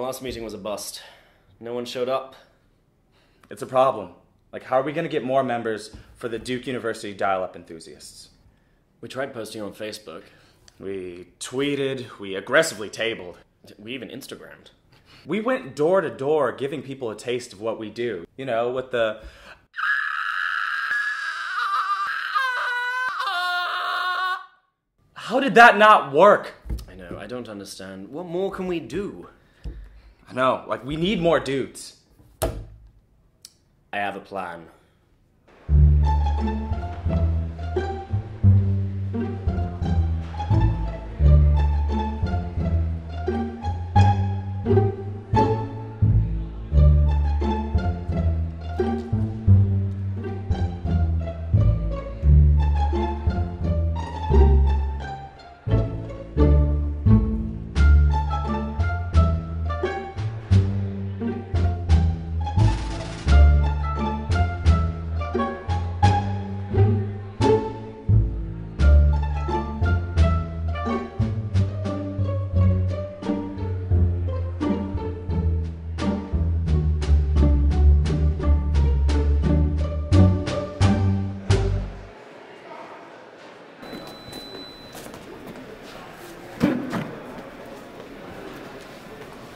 last meeting was a bust. No one showed up. It's a problem. Like, how are we going to get more members for the Duke University dial up enthusiasts? We tried posting on Facebook. We tweeted, we aggressively tabled. We even Instagrammed. We went door to door giving people a taste of what we do. You know, with the. How did that not work? I know, I don't understand. What more can we do? I know, like, we need more dudes. I have a plan.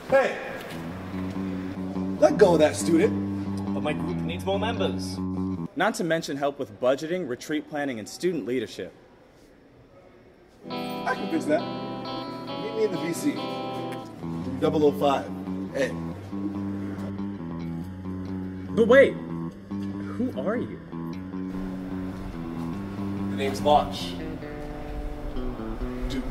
Hey! Let go of that student. But my group needs more members. Not to mention help with budgeting, retreat planning, and student leadership. I can fix that. Meet me in the BC. 005. Hey. But wait, who are you? The name's Launch. Duke.